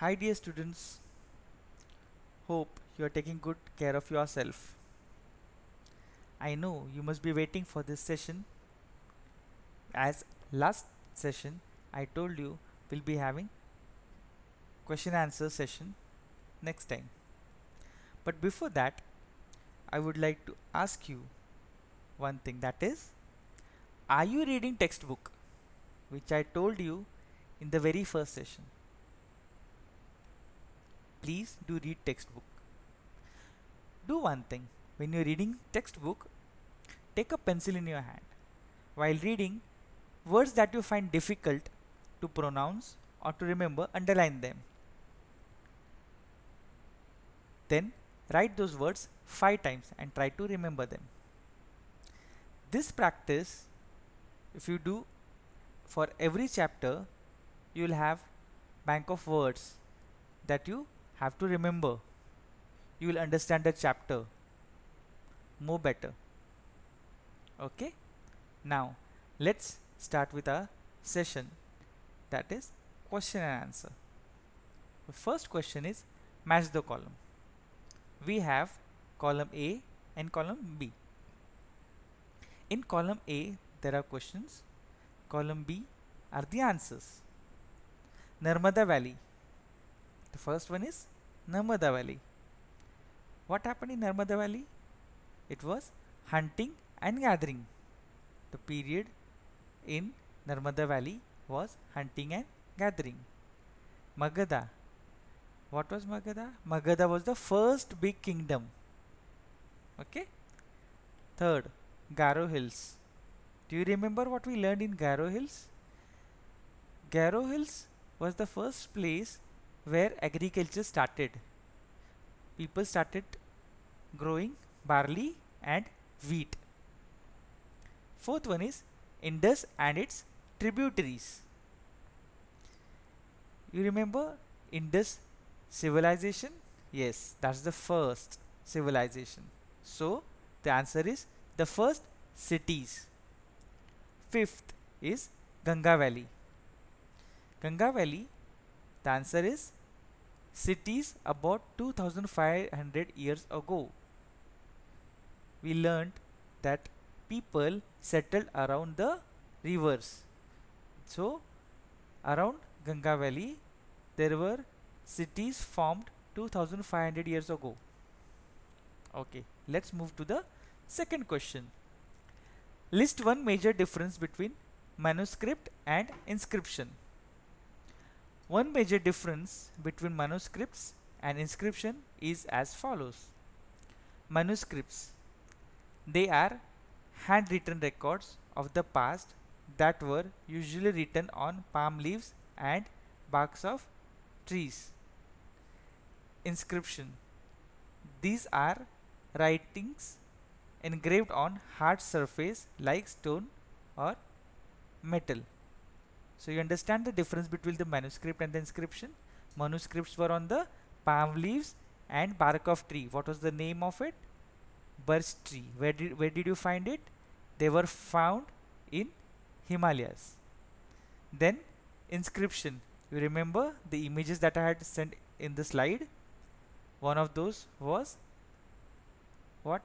Hi dear students, hope you are taking good care of yourself. I know you must be waiting for this session as last session I told you we'll be having question answer session next time. But before that I would like to ask you one thing that is are you reading textbook which I told you in the very first session please do read textbook. Do one thing. When you're reading textbook take a pencil in your hand. While reading words that you find difficult to pronounce or to remember underline them. Then write those words five times and try to remember them. This practice if you do for every chapter you will have bank of words that you have to remember you will understand the chapter more better. Okay? Now let's start with our session. That is question and answer. The first question is match the column. We have column A and column B. In column A there are questions. Column B are the answers. Narmada Valley the first one is Narmada Valley. What happened in Narmada Valley? It was hunting and gathering. The period in Narmada Valley was hunting and gathering. Magadha. What was Magadha? Magadha was the first big kingdom. Okay? Third Garo Hills. Do you remember what we learned in Garo Hills? Garo Hills was the first place where agriculture started. People started growing barley and wheat. Fourth one is Indus and its tributaries. You remember Indus civilization? Yes, that's the first civilization. So the answer is the first cities. Fifth is Ganga Valley. Ganga Valley, the answer is cities about 2500 years ago. We learned that people settled around the rivers. So, around Ganga Valley, there were cities formed 2500 years ago. Okay, let's move to the second question. List one major difference between manuscript and inscription. One major difference between manuscripts and inscription is as follows. Manuscripts. They are handwritten records of the past that were usually written on palm leaves and barks of trees. Inscription. These are writings engraved on hard surface like stone or metal. So you understand the difference between the manuscript and the inscription. Manuscripts were on the palm leaves and bark of tree. What was the name of it? Birch tree. Where did, where did you find it? They were found in Himalayas. Then inscription. You remember the images that I had sent in the slide? One of those was what?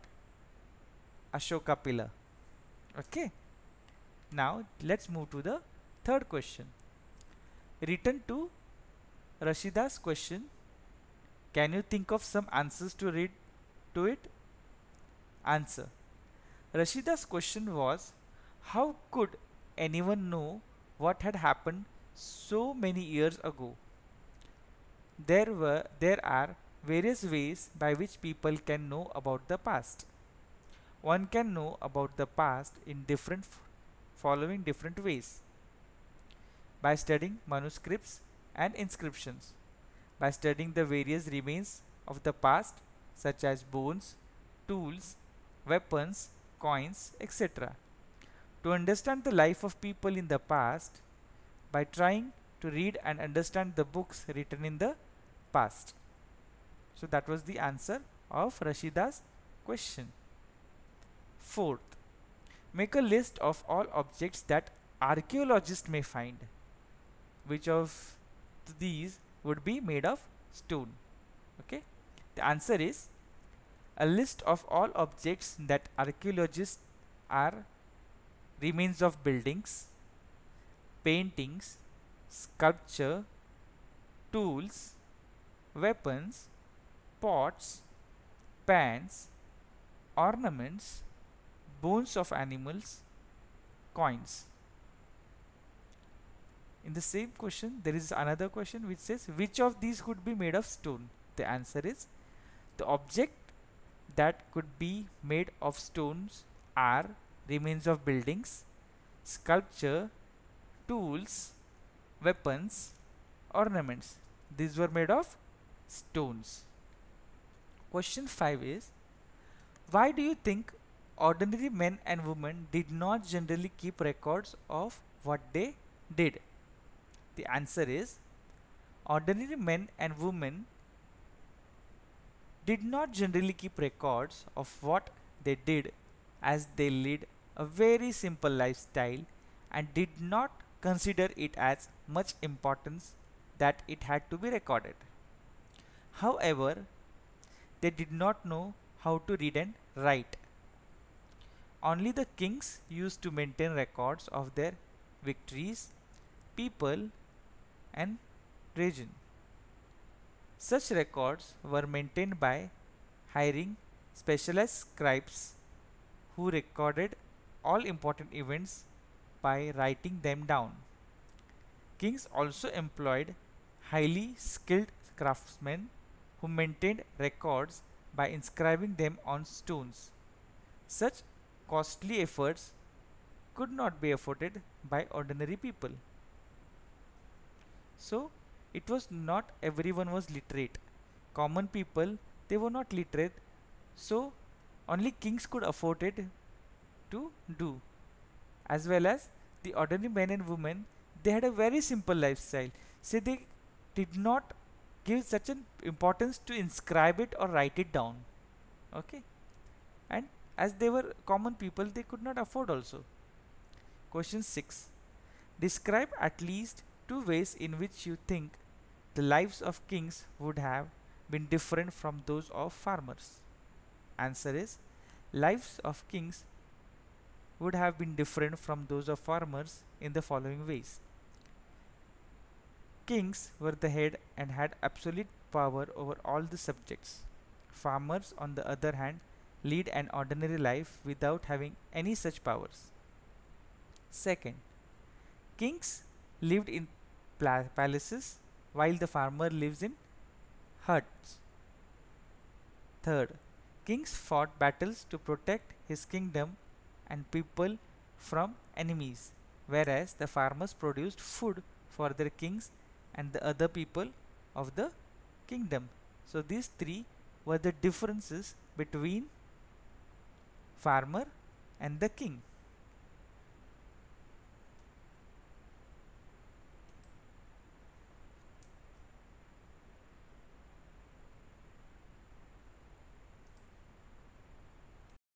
Ashoka pillar. Okay. Now let's move to the third question. Written to Rashida's question, can you think of some answers to read to it? Answer. Rashida's question was, how could anyone know what had happened so many years ago? There were there are various ways by which people can know about the past. One can know about the past in different following different ways. By studying manuscripts and inscriptions. By studying the various remains of the past such as bones, tools, weapons, coins, etc. To understand the life of people in the past by trying to read and understand the books written in the past. So that was the answer of Rashida's question. Fourth, make a list of all objects that archaeologists may find. Which of these would be made of stone. Okay? The answer is a list of all objects that archaeologists are remains of buildings paintings sculpture tools weapons pots pans ornaments bones of animals coins in the same question there is another question which says which of these could be made of stone? The answer is the object that could be made of stones are remains of buildings sculpture tools weapons ornaments. These were made of stones. Question 5 is why do you think ordinary men and women did not generally keep records of what they did the answer is ordinary men and women did not generally keep records of what they did as they led a very simple lifestyle and did not consider it as much importance that it had to be recorded. However, they did not know how to read and write. Only the kings used to maintain records of their victories, people and region. Such records were maintained by hiring specialized scribes who recorded all important events by writing them down. Kings also employed highly skilled craftsmen who maintained records by inscribing them on stones. Such costly efforts could not be afforded by ordinary people. So, it was not everyone was literate. Common people they were not literate. So only kings could afford it to do. As well as the ordinary men and women they had a very simple lifestyle. So they did not give such an importance to inscribe it or write it down. Okay? And as they were common people they could not afford also. Question 6 describe at least two ways in which you think the lives of kings would have been different from those of farmers? Answer is lives of kings would have been different from those of farmers in the following ways. Kings were the head and had absolute power over all the subjects. Farmers, on the other hand, lead an ordinary life without having any such powers. Second, kings lived in palaces while the farmer lives in huts. Third, kings fought battles to protect his kingdom and people from enemies, whereas the farmers produced food for their kings and the other people of the kingdom. So these three were the differences between farmer and the king.